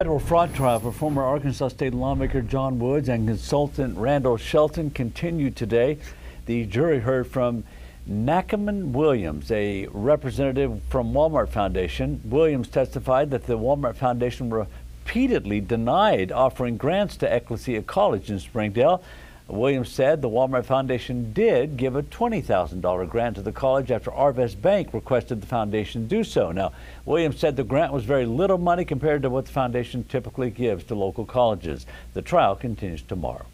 Federal fraud trial for former Arkansas State lawmaker Jon Woods and consultant Randell Shelton continued today. The jury heard from Nackaman Williams, a representative from Walmart Foundation. Williams testified that the Walmart Foundation repeatedly denied offering grants to Ecclesia College in Springdale. Williams said the Walmart Foundation did give a $20,000 grant to the college after Arvest Bank requested the foundation do so. Now, Williams said the grant was very little money compared to what the foundation typically gives to local colleges. The trial continues tomorrow.